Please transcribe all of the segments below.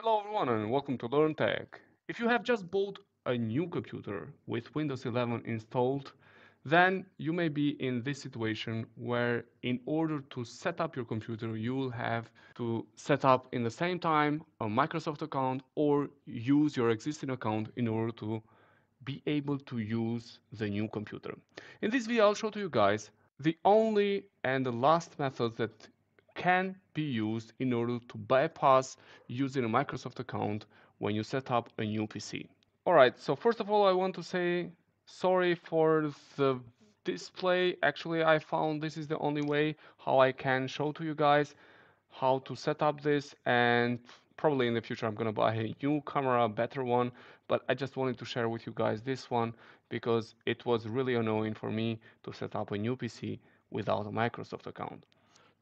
Hello everyone and welcome to Learn Tech. If you have just bought a new computer with Windows 11 installed, then you may be in this situation where in order to set up your computer, you will have to set up in the same time a Microsoft account or use your existing account in order to be able to use the new computer. In this video, I'll show to you guys the only and the last method that can be used in order to bypass using a Microsoft account when you set up a new PC. Alright, so first of all I want to say sorry for the display. Actually I found this is the only way how I can show to you guys how to set up this and probably in the future I'm gonna buy a new camera, a better one, but I just wanted to share with you guys this one because it was really annoying for me to set up a new PC without a Microsoft account.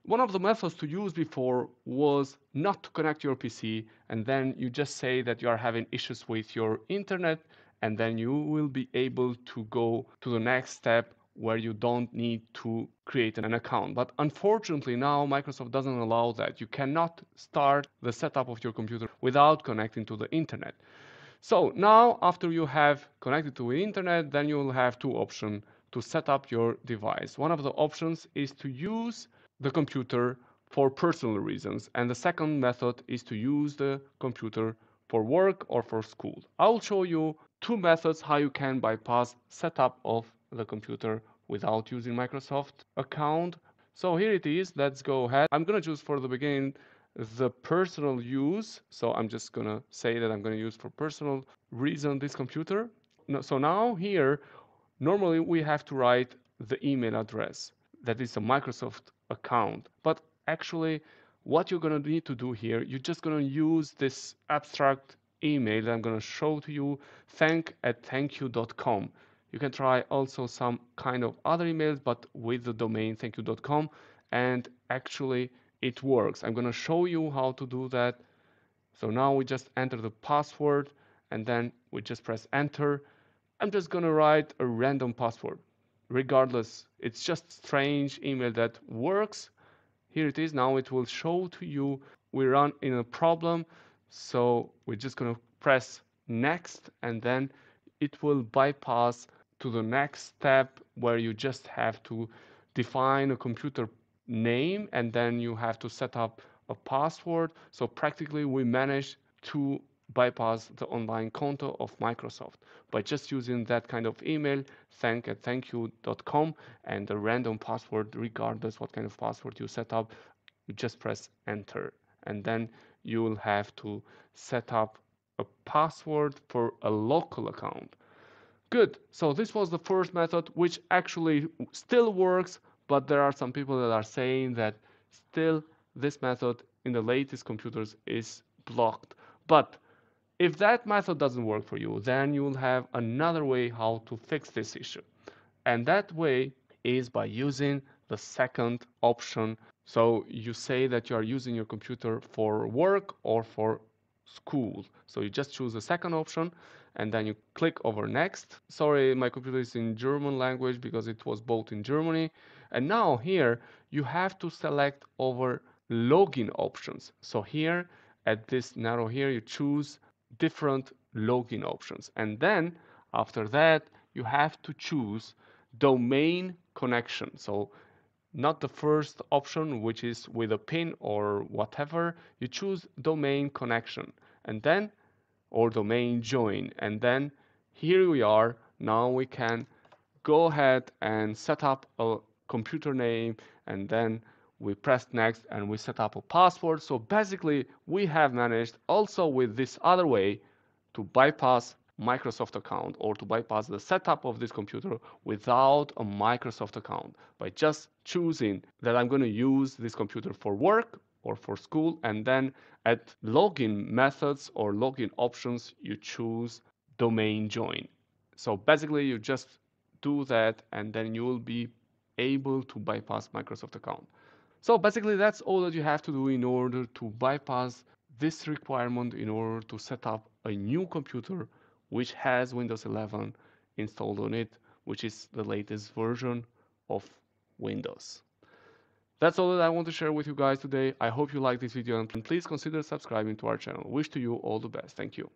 One of the methods to use before was not to connect your PC and then you just say that you are having issues with your internet and then you will be able to go to the next step where you don't need to create an account. But unfortunately now Microsoft doesn't allow that. You cannot start the setup of your computer without connecting to the internet. So now after you have connected to the internet, then you will have two options to set up your device. One of the options is to use the computer for personal reasons. And the second method is to use the computer for work or for school. I'll show you two methods how you can bypass setup of the computer without using Microsoft account. So here it is. Let's go ahead. I'm going to choose for the beginning the personal use. So I'm just going to say that I'm going to use for personal reason this computer. So now here, normally we have to write the email address that is a Microsoft account. But actually, what you're going to need to do here, you're just going to use this abstract email that I'm going to show to you, thank at thankyou.com. You can try also some kind of other emails, but with the domain thankyou.com, and actually it works. I'm going to show you how to do that. So now we just enter the password, and then we just press enter. I'm just going to write a random password. Regardless it's just strange email that works. Here it is. Now it will show to you. We run in a problem so we're just going to press next and then it will bypass to the next step where you just have to define a computer name and then you have to set up a password. So practically we managed to bypass the online counter of Microsoft by just using that kind of email, thank at thankyou.com and a random password, regardless what kind of password you set up, you just press enter. And then you will have to set up a password for a local account. Good. So this was the first method, which actually still works, but there are some people that are saying that still this method in the latest computers is blocked. But if that method doesn't work for you, then you will have another way how to fix this issue. And that way is by using the second option. So you say that you are using your computer for work or for school. So you just choose the second option and then you click over next. Sorry, my computer is in German language because it was bought in Germany. And now here you have to select over login options. So here at this arrow here, you choose different login options. And then after that, you have to choose domain connection. So not the first option, which is with a pin or whatever, you choose domain connection and then, or domain join. And then here we are. Now we can go ahead and set up a computer name and then we pressed next and we set up a password. So basically we have managed also with this other way to bypass Microsoft account or to bypass the setup of this computer without a Microsoft account by just choosing that I'm going to use this computer for work or for school and then at login methods or login options you choose domain join. So basically you just do that and then you will be able to bypass Microsoft account. So basically that's all that you have to do in order to bypass this requirement in order to set up a new computer which has Windows 11 installed on it, which is the latest version of Windows. That's all that I want to share with you guys today. I hope you like this video and please consider subscribing to our channel. Wish to you all the best. Thank you.